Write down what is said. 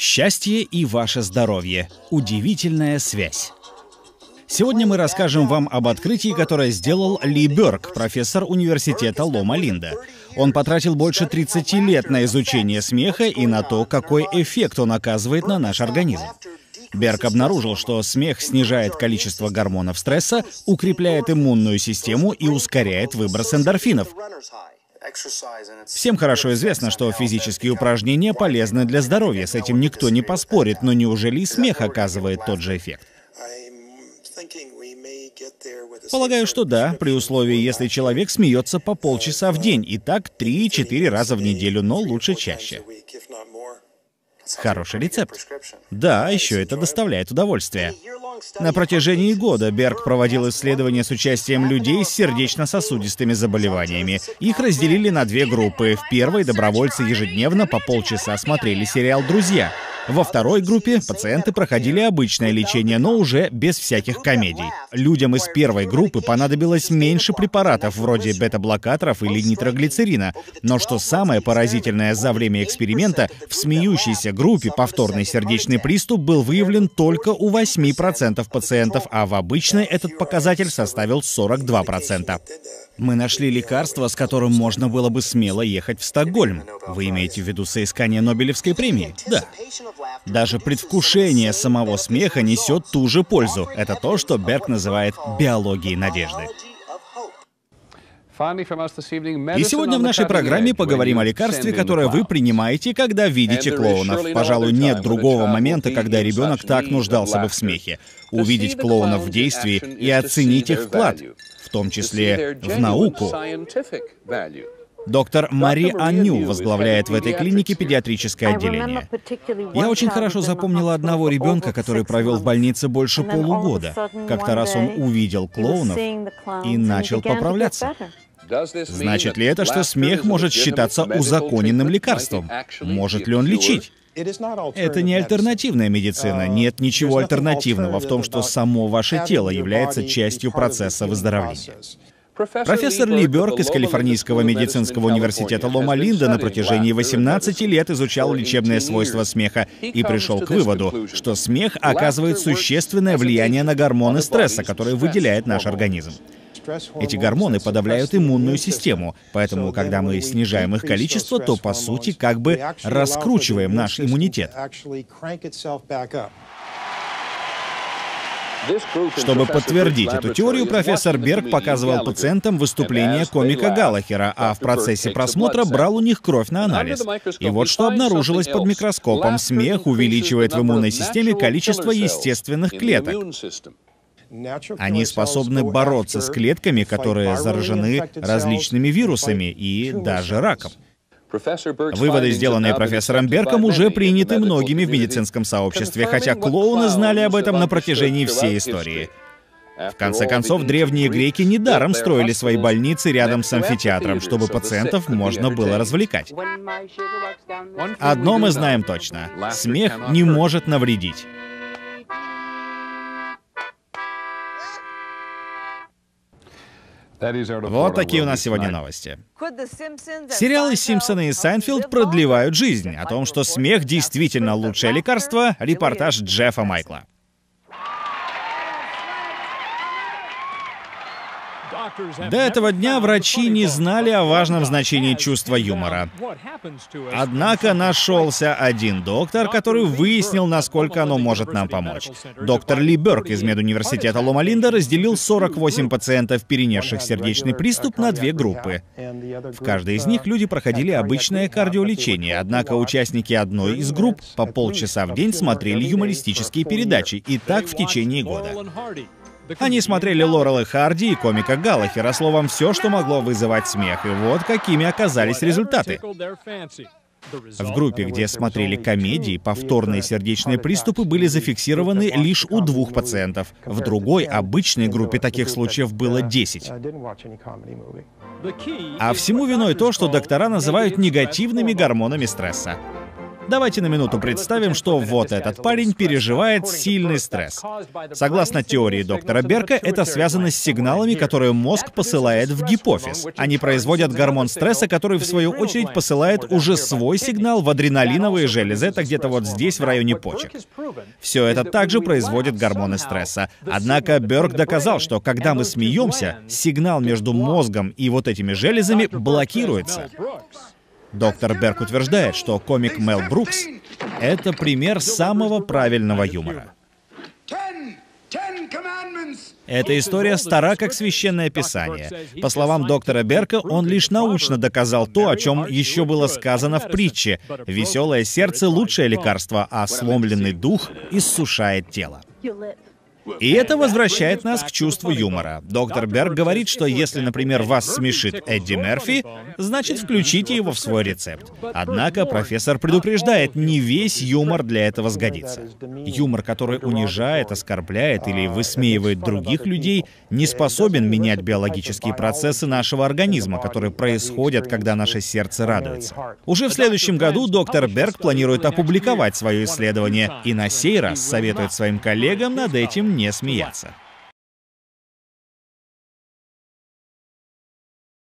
Счастье и ваше здоровье. Удивительная связь. Сегодня мы расскажем вам об открытии, которое сделал Ли Берг, профессор университета Лома-Линда. Он потратил больше 30 лет на изучение смеха и на то, какой эффект он оказывает на наш организм. Берг обнаружил, что смех снижает количество гормонов стресса, укрепляет иммунную систему и ускоряет выброс эндорфинов. Всем хорошо известно, что физические упражнения полезны для здоровья, с этим никто не поспорит, но неужели смех оказывает тот же эффект? Полагаю, что да, при условии, если человек смеется по полчаса в день, и так 3-4 раза в неделю, но лучше чаще. Хороший рецепт. Да, еще это доставляет удовольствие. На протяжении года Берг проводил исследования с участием людей с сердечно-сосудистыми заболеваниями. Их разделили на две группы. В первой добровольцы ежедневно по полчаса смотрели сериал «Друзья». Во второй группе пациенты проходили обычное лечение, но уже без всяких комедий. Людям из первой группы понадобилось меньше препаратов вроде бета-блокаторов или нитроглицерина. Но что самое поразительное за время эксперимента, в смеющейся группе повторный сердечный приступ был выявлен только у 8% пациентов, а в обычной этот показатель составил 42%. Мы нашли лекарство, с которым можно было бы смело ехать в Стокгольм. Вы имеете в виду соискание Нобелевской премии? Да. Даже предвкушение самого смеха несет ту же пользу. Это то, что Берг называет биологией надежды. И сегодня в нашей программе поговорим о лекарстве, которое вы принимаете, когда видите клоунов. Пожалуй, нет другого момента, когда ребенок так нуждался бы в смехе. Увидеть клоунов в действии и оценить их вклад в том числе в науку. Доктор Мари Аню возглавляет в этой клинике педиатрическое отделение. Я очень хорошо запомнила одного ребенка, который провел в больнице больше полугода. Как-то раз он увидел клоунов и начал поправляться. Значит ли это, что смех может считаться узаконенным лекарством? Может ли он лечить? Это не альтернативная медицина. Нет ничего альтернативного в том, что само ваше тело является частью процесса выздоровления. Профессор Ли Берк из Калифорнийского медицинского университета Лома Линда на протяжении 18 лет изучал лечебные свойства смеха и пришел к выводу, что смех оказывает существенное влияние на гормоны стресса, которые выделяет наш организм. Эти гормоны подавляют иммунную систему, поэтому, когда мы снижаем их количество, то, по сути, как бы раскручиваем наш иммунитет. Чтобы подтвердить эту теорию, профессор Берг показывал пациентам выступление комика Галлахера, а в процессе просмотра брал у них кровь на анализ. И вот что обнаружилось под микроскопом. Смех увеличивает в иммунной системе количество естественных клеток. Они способны бороться с клетками, которые заражены различными вирусами и даже раком. Выводы, сделанные профессором Берком, уже приняты многими в медицинском сообществе, хотя клоуны знали об этом на протяжении всей истории. В конце концов, древние греки недаром строили свои больницы рядом с амфитеатром, чтобы пациентов можно было развлекать. Одно мы знаем точно. Смех не может навредить. Вот такие у нас сегодня новости. Сериалы «Симпсоны» и «Сайнфилд» продлевают жизнь. О том, что смех действительно лучшее лекарство, репортаж Джеффа Майкла. До этого дня врачи не знали о важном значении чувства юмора. Однако нашелся один доктор, который выяснил, насколько оно может нам помочь. Доктор Ли Берк из медуниверситета Лома-Линда разделил 48 пациентов, перенесших сердечный приступ, на две группы. В каждой из них люди проходили обычное кардиолечение, однако участники одной из групп по полчаса в день смотрели юмористические передачи, и так в течение года. Они смотрели Лорел и Харди и комика Галлахера, словом, все, что могло вызывать смех. И вот какими оказались результаты. В группе, где смотрели комедии, повторные сердечные приступы были зафиксированы лишь у двух пациентов. В другой, обычной группе таких случаев было 10. А всему виной то, что доктора называют негативными гормонами стресса. Давайте на минуту представим, что вот этот парень переживает сильный стресс. Согласно теории доктора Берка, это связано с сигналами, которые мозг посылает в гипофиз. Они производят гормон стресса, который в свою очередь посылает уже свой сигнал в адреналиновые железы, это где-то вот здесь, в районе почек. Все это также производит гормоны стресса. Однако Берк доказал, что когда мы смеемся, сигнал между мозгом и вот этими железами блокируется. Доктор Берк утверждает, что комик Мел Брукс — это пример самого правильного юмора. Эта история стара, как священное писание. По словам доктора Берка, он лишь научно доказал то, о чем еще было сказано в притче. «Веселое сердце — лучшее лекарство, а сломленный дух иссушает тело». И это возвращает нас к чувству юмора. Доктор Берг говорит, что если, например, вас смешит Эдди Мерфи, значит, включите его в свой рецепт. Однако профессор предупреждает, не весь юмор для этого сгодится. Юмор, который унижает, оскорбляет или высмеивает других людей, не способен менять биологические процессы нашего организма, которые происходят, когда наше сердце радуется. Уже в следующем году доктор Берг планирует опубликовать свое исследование и на сей раз советует своим коллегам над этим не смеяться.